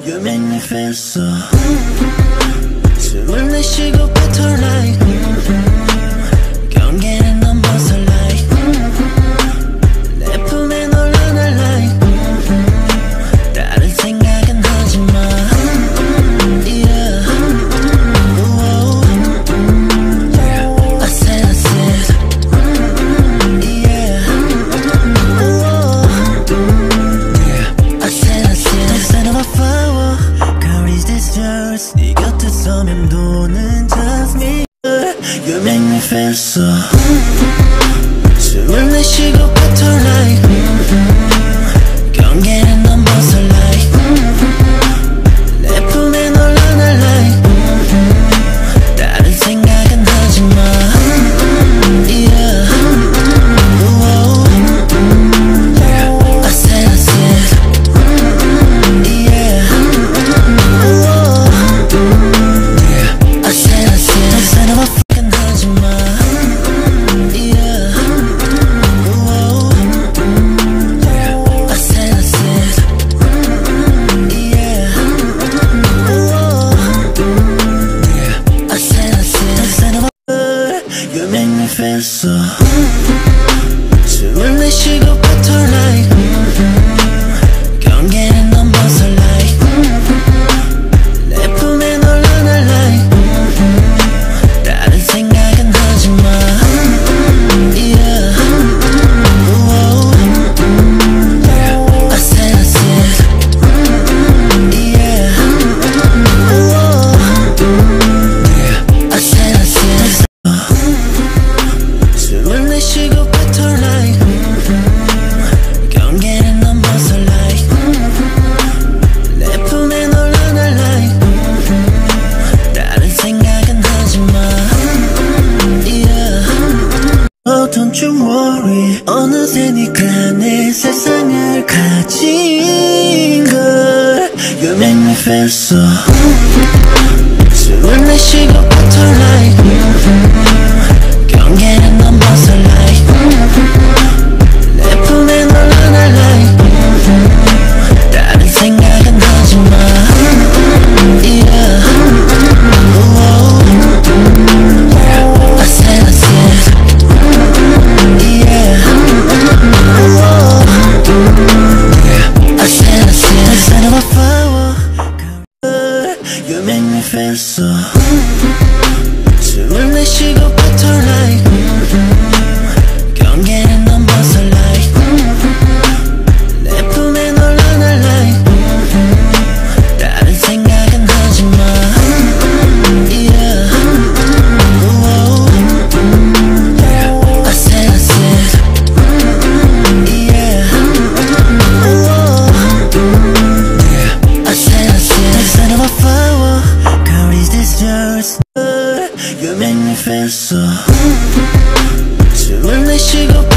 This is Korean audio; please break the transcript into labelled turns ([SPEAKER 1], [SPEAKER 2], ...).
[SPEAKER 1] You make me feel so mm -hmm. So when the shit go better like mm -hmm. 네 곁에 서면 도는 jasmine You make me feel so 숨을 내쉬고 confessor don't you worry 어느새 네가 내 세상을 가진 걸 You make me feel so So 내 시간 뺐어. 음, 숨을 내쉬고 professor. Mm -hmm. So when they.